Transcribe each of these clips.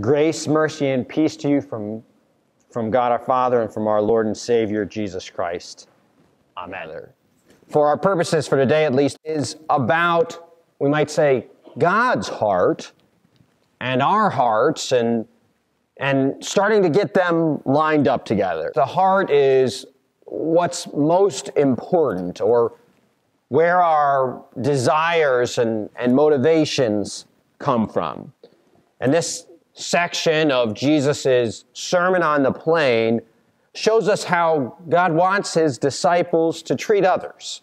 Grace, mercy, and peace to you from, from God our Father and from our Lord and Savior Jesus Christ. Amen. For our purposes for today, at least, is about, we might say, God's heart and our hearts and, and starting to get them lined up together. The heart is what's most important or where our desires and, and motivations come from. And this section of Jesus' Sermon on the Plain shows us how God wants his disciples to treat others.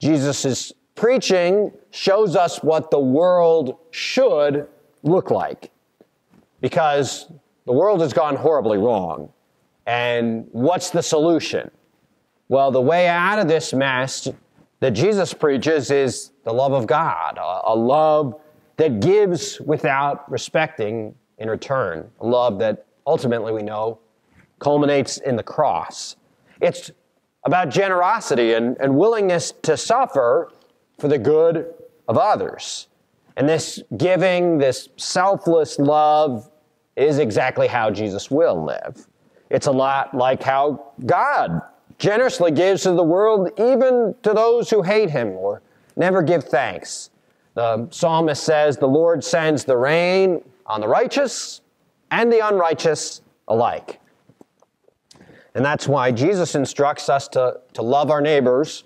Jesus' preaching shows us what the world should look like because the world has gone horribly wrong. And what's the solution? Well, the way out of this mess that Jesus preaches is the love of God, a, love that gives without respecting in return, a love that ultimately we know culminates in the cross. It's about generosity and, and willingness to suffer for the good of others. And this giving, this selfless love, is exactly how Jesus will live. It's a lot like how God generously gives to the world, even to those who hate him or never give thanks. The psalmist says, The Lord sends the rain on the righteous and the unrighteous alike. And that's why Jesus instructs us to, to love our neighbors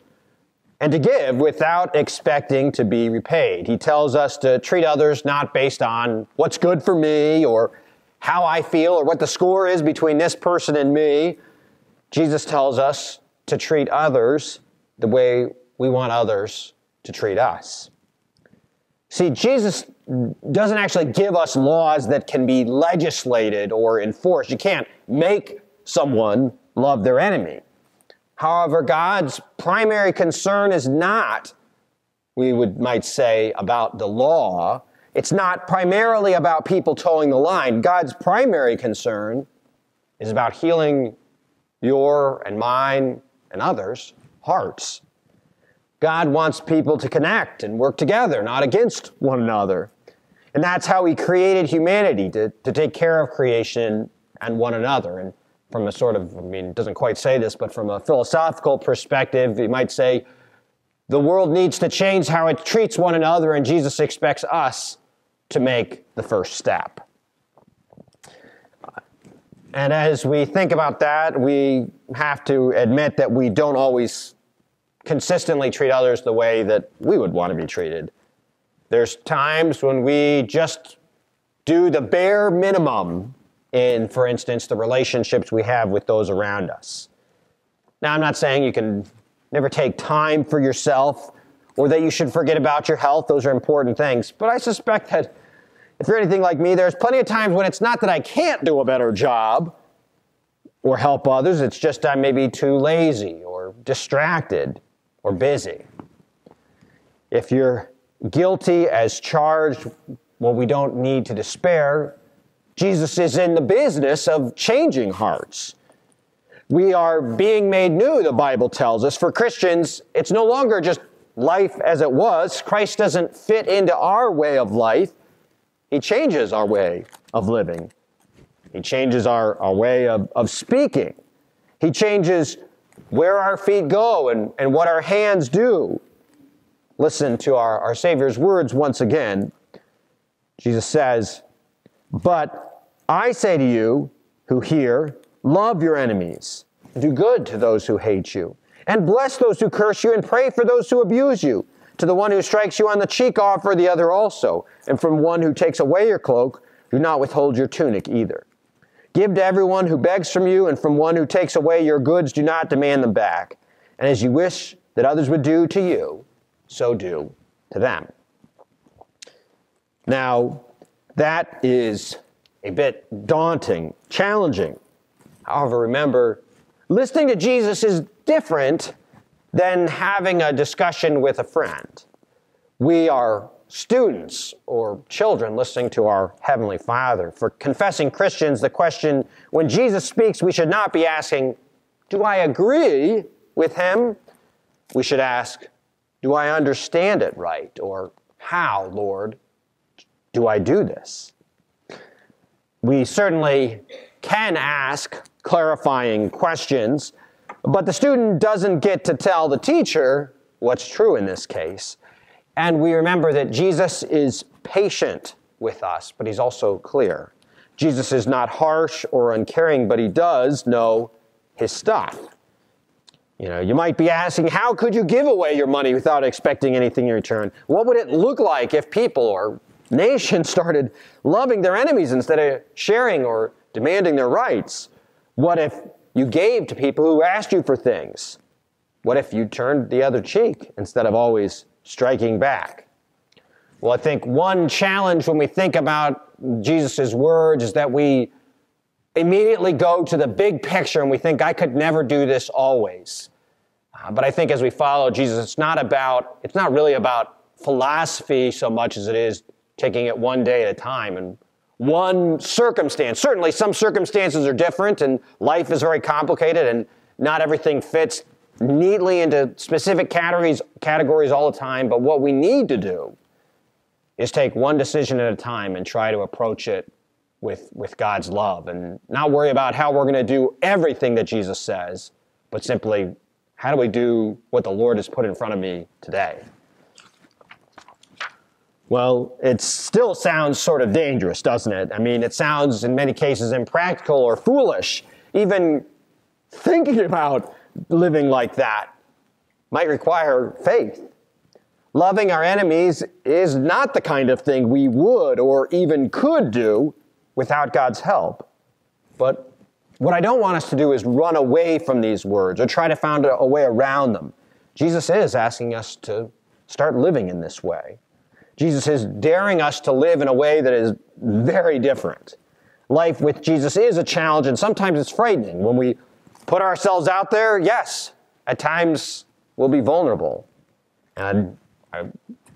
and to give without expecting to be repaid. He tells us to treat others not based on what's good for me or how I feel or what the score is between this person and me. Jesus tells us to treat others the way we want others to treat us. See, Jesus doesn't actually give us laws that can be legislated or enforced. You can't make someone love their enemy. However, God's primary concern is not, we would might say, about the law. It's not primarily about people toeing the line. God's primary concern is about healing your and mine and others' hearts. God wants people to connect and work together, not against one another. And that's how He created humanity, to, to take care of creation and one another. And from a sort of, I mean, it doesn't quite say this, but from a philosophical perspective, you might say the world needs to change how it treats one another, and Jesus expects us to make the first step. And as we think about that, we have to admit that we don't always consistently treat others the way that we would want to be treated. There's times when we just do the bare minimum in, for instance, the relationships we have with those around us. Now, I'm not saying you can never take time for yourself or that you should forget about your health. Those are important things. But I suspect that if you're anything like me, there's plenty of times when it's not that I can't do a better job or help others, it's just I may be too lazy or distracted or busy. If you're guilty as charged, well, we don't need to despair. Jesus is in the business of changing hearts. We are being made new, the Bible tells us. For Christians, it's no longer just life as it was. Christ doesn't fit into our way of life, He changes our way of living. He changes our, our way of, of speaking. He changes where our feet go and, and what our hands do. Listen to our, our Savior's words once again. Jesus says, But I say to you who hear, love your enemies, do good to those who hate you, and bless those who curse you, and pray for those who abuse you. To the one who strikes you on the cheek, offer the other also. And from one who takes away your cloak, do not withhold your tunic either. Give to everyone who begs from you, and from one who takes away your goods, do not demand them back. And as you wish that others would do to you, so do to them. Now, that is a bit daunting, challenging. However, remember, listening to Jesus is different than having a discussion with a friend. We are students or children listening to our Heavenly Father. For confessing Christians, the question when Jesus speaks, we should not be asking, Do I agree with Him? We should ask, Do I understand it right? Or, How, Lord, do I do this? we certainly can ask clarifying questions, but the student doesn't get to tell the teacher what's true in this case. And we remember that Jesus is patient with us, but he's also clear. Jesus is not harsh or uncaring, but he does know his stuff. You know, you might be asking, how could you give away your money without expecting anything in return? What would it look like if people or nations started loving their enemies instead of sharing or demanding their rights? What if you gave to people who asked you for things? What if you turned the other cheek instead of always striking back? Well, I think one challenge when we think about Jesus' words is that we immediately go to the big picture and we think, I could never do this always. Uh, but I think as we follow Jesus, it's not about, it's not really about philosophy so much as it is taking it one day at a time and one circumstance. Certainly, some circumstances are different and life is very complicated and not everything fits neatly into specific categories, categories all the time. But what we need to do is take one decision at a time and try to approach it with, with God's love and not worry about how we're going to do everything that Jesus says, but simply how do we do what the Lord has put in front of me today? Well, it still sounds sort of dangerous, doesn't it? I mean, it sounds in many cases impractical or foolish. Even thinking about living like that might require faith. Loving our enemies is not the kind of thing we would or even could do without God's help. But what I don't want us to do is run away from these words or try to find a way around them. Jesus is asking us to start living in this way. Jesus is daring us to live in a way that is very different. Life with Jesus is a challenge, and sometimes it's frightening. When we put ourselves out there, yes, at times we'll be vulnerable. And I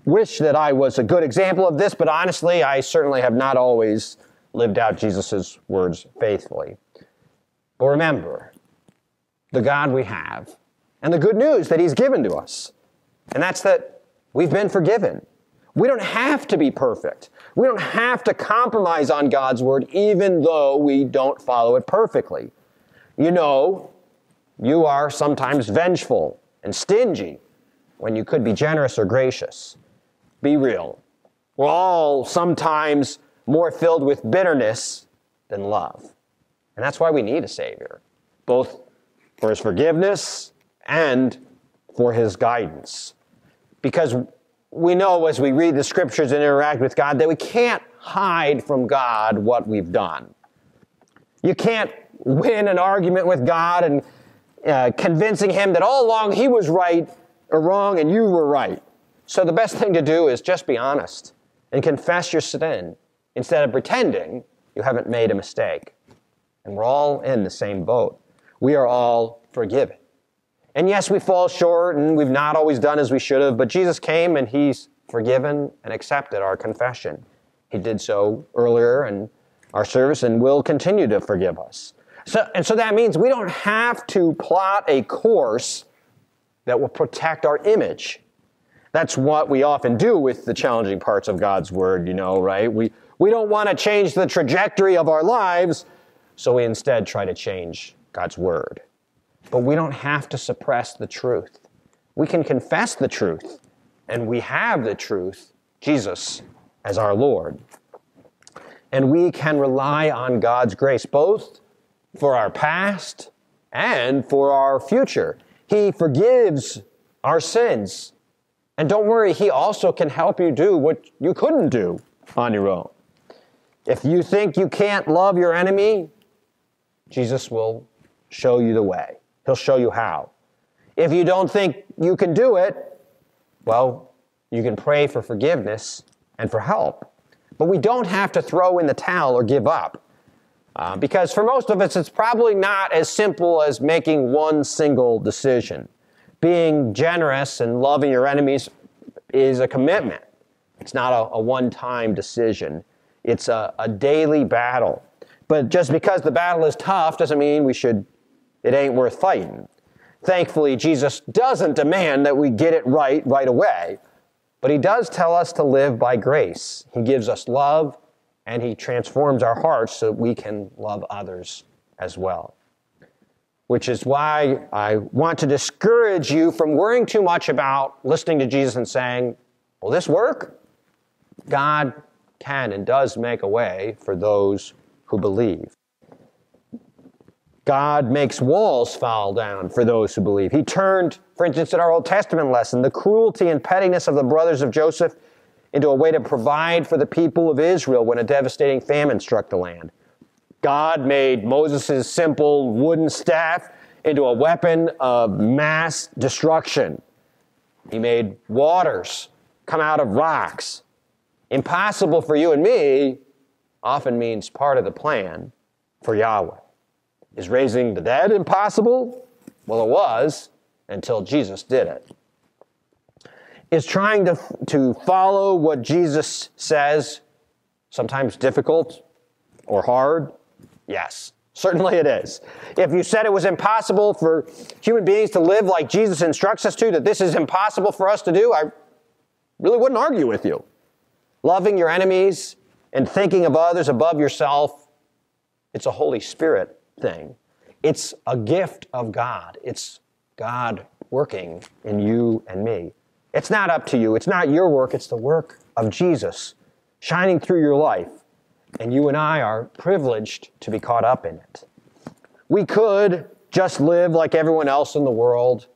wish that I was a good example of this, but honestly, I certainly have not always lived out Jesus' words faithfully. But remember the God we have and the good news that He's given to us, and that's that we've been forgiven. We don't have to be perfect. We don't have to compromise on God's word, even though we don't follow it perfectly. You know, you are sometimes vengeful and stingy when you could be generous or gracious. Be real. We're all sometimes more filled with bitterness than love. And that's why we need a Savior, both for His forgiveness and for His guidance. Because we know as we read the scriptures and interact with God that we can't hide from God what we've done. You can't win an argument with God and uh, convincing Him that all along He was right or wrong and you were right. So the best thing to do is just be honest and confess your sin instead of pretending you haven't made a mistake. And we're all in the same boat. We are all forgiven. And yes, we fall short and we've not always done as we should have, but Jesus came and He's forgiven and accepted our confession. He did so earlier in our service and will continue to forgive us. So, and so that means we don't have to plot a course that will protect our image. That's what we often do with the challenging parts of God's Word, you know, right? We, we don't want to change the trajectory of our lives, so we instead try to change God's Word. But we don't have to suppress the truth. We can confess the truth, and we have the truth, Jesus, as our Lord. And we can rely on God's grace, both for our past and for our future. He forgives our sins. And don't worry, He also can help you do what you couldn't do on your own. If you think you can't love your enemy, Jesus will show you the way. He'll show you how. If you don't think you can do it, well, you can pray for forgiveness and for help. But we don't have to throw in the towel or give up. Uh, because for most of us, it's probably not as simple as making one single decision. Being generous and loving your enemies is a commitment. It's not a, a one time decision, it's a, a daily battle. But just because the battle is tough doesn't mean we should, it ain't worth fighting. Thankfully, Jesus doesn't demand that we get it right right away, but he does tell us to live by grace. He gives us love and He transforms our hearts so that we can love others as well. Which is why I want to discourage you from worrying too much about listening to Jesus and saying, Will this work? God can and does make a way for those who believe. God makes walls fall down for those who believe. He turned, for instance, in our Old Testament lesson, the cruelty and pettiness of the brothers of Joseph into a way to provide for the people of Israel when a devastating famine struck the land. God made Moses' simple wooden staff into a weapon of mass destruction. He made waters come out of rocks. Impossible for you and me often means part of the plan for Yahweh. Is raising the dead impossible? Well, it was until Jesus did it. Is trying to, to follow what Jesus says sometimes difficult or hard? Yes, certainly it is. If you said it was impossible for human beings to live like Jesus instructs us to, that this is impossible for us to do, I really wouldn't argue with you. Loving your enemies and thinking of others above yourself, it's a Holy Spirit thing. It's a gift of God. It's God working in you and me. It's not up to you. It's not your work. It's the work of Jesus shining through your life. And you and I are privileged to be caught up in it. We could just live like everyone else in the world,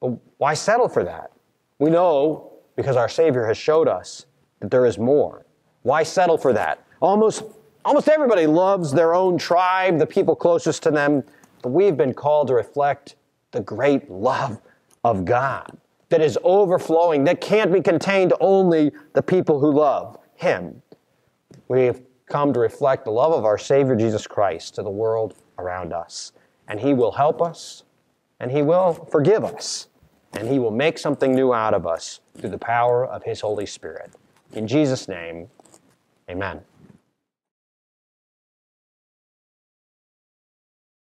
but why settle for that? We know because our Savior has showed us that there is more. Why settle for that? Almost Almost everybody loves their own tribe, the people closest to them, but we've been called to reflect the great love of God that is overflowing, that can't be contained only the people who love Him. We've come to reflect the love of our Savior Jesus Christ to the world around us. And He will help us, and He will forgive us, and He will make something new out of us through the power of His Holy Spirit. In Jesus' name, amen.